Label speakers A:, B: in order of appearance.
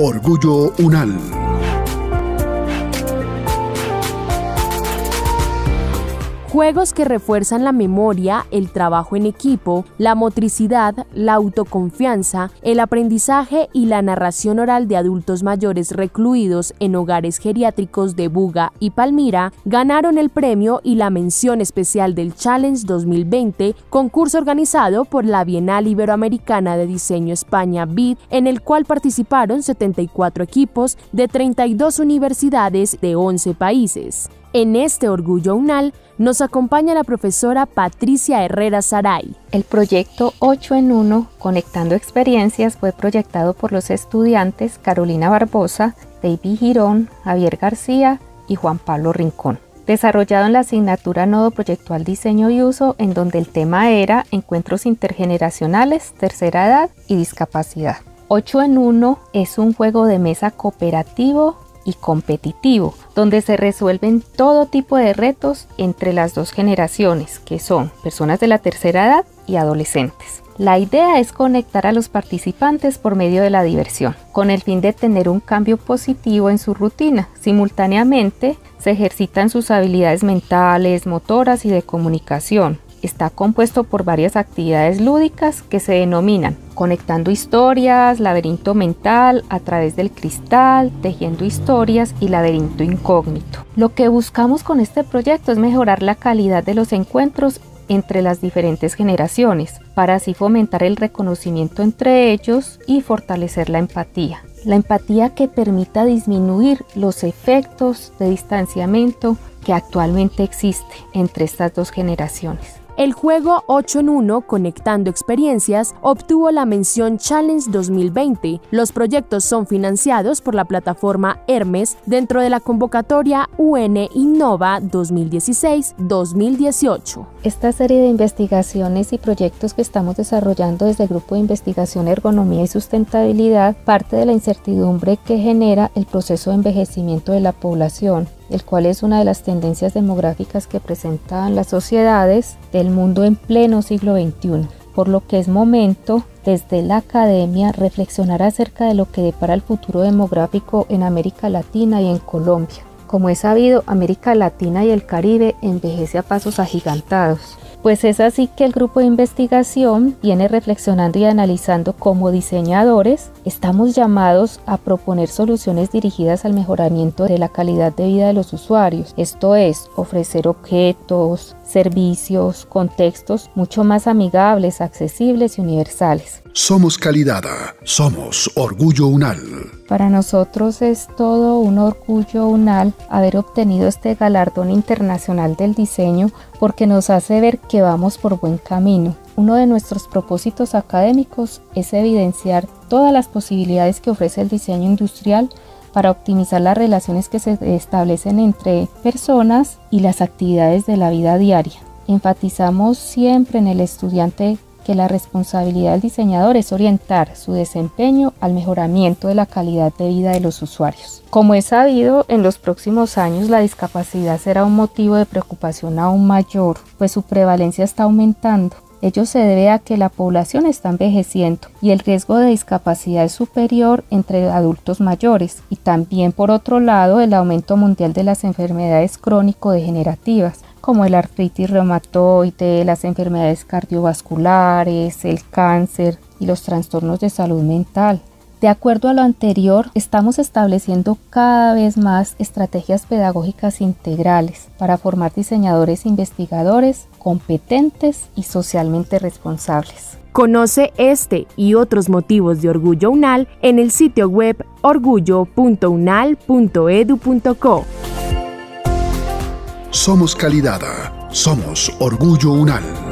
A: Orgullo Unal.
B: Juegos que refuerzan la memoria, el trabajo en equipo, la motricidad, la autoconfianza, el aprendizaje y la narración oral de adultos mayores recluidos en hogares geriátricos de Buga y Palmira ganaron el premio y la mención especial del Challenge 2020, concurso organizado por la Bienal Iberoamericana de Diseño España BID, en el cual participaron 74 equipos de 32 universidades de 11 países. En este Orgullo UNAL nos acompaña la profesora Patricia Herrera Saray.
C: El proyecto 8 en 1, Conectando Experiencias, fue proyectado por los estudiantes Carolina Barbosa, David Girón, Javier García y Juan Pablo Rincón. Desarrollado en la asignatura Nodo Proyectual Diseño y Uso, en donde el tema era Encuentros Intergeneracionales, Tercera Edad y Discapacidad. 8 en 1 es un juego de mesa cooperativo y competitivo, donde se resuelven todo tipo de retos entre las dos generaciones, que son personas de la tercera edad y adolescentes. La idea es conectar a los participantes por medio de la diversión, con el fin de tener un cambio positivo en su rutina. Simultáneamente, se ejercitan sus habilidades mentales, motoras y de comunicación, está compuesto por varias actividades lúdicas que se denominan conectando historias, laberinto mental, a través del cristal, tejiendo historias y laberinto incógnito. Lo que buscamos con este proyecto es mejorar la calidad de los encuentros entre las diferentes generaciones, para así fomentar el reconocimiento entre ellos y fortalecer la empatía. La empatía que permita disminuir los efectos de distanciamiento que actualmente existe entre estas dos generaciones.
B: El juego 8 en 1 Conectando Experiencias obtuvo la mención Challenge 2020. Los proyectos son financiados por la plataforma Hermes dentro de la convocatoria UN Innova 2016-2018.
C: Esta serie de investigaciones y proyectos que estamos desarrollando desde el Grupo de Investigación Ergonomía y Sustentabilidad parte de la incertidumbre que genera el proceso de envejecimiento de la población el cual es una de las tendencias demográficas que presentan las sociedades del mundo en pleno siglo XXI, por lo que es momento desde la academia reflexionar acerca de lo que depara el futuro demográfico en América Latina y en Colombia. Como es sabido, América Latina y el Caribe envejece a pasos agigantados. Pues es así que el grupo de investigación viene reflexionando y analizando cómo diseñadores estamos llamados a proponer soluciones dirigidas al mejoramiento de la calidad de vida de los usuarios. Esto es, ofrecer objetos, servicios, contextos mucho más amigables, accesibles y universales.
A: Somos calidad, somos orgullo unal.
C: Para nosotros es todo un orgullo unal haber obtenido este galardón internacional del diseño porque nos hace ver que vamos por buen camino. Uno de nuestros propósitos académicos es evidenciar todas las posibilidades que ofrece el diseño industrial para optimizar las relaciones que se establecen entre personas y las actividades de la vida diaria. Enfatizamos siempre en el estudiante que la responsabilidad del diseñador es orientar su desempeño al mejoramiento de la calidad de vida de los usuarios. Como es sabido, en los próximos años la discapacidad será un motivo de preocupación aún mayor, pues su prevalencia está aumentando Ello se debe a que la población está envejeciendo y el riesgo de discapacidad es superior entre adultos mayores y también por otro lado el aumento mundial de las enfermedades crónico-degenerativas como el artritis reumatoide, las enfermedades cardiovasculares, el cáncer y los trastornos de salud mental. De acuerdo a lo anterior, estamos estableciendo cada vez más estrategias pedagógicas integrales para formar diseñadores e investigadores competentes y socialmente responsables.
B: Conoce este y otros motivos de Orgullo UNAL en el sitio web orgullo.unal.edu.co.
A: Somos calidad, somos Orgullo UNAL.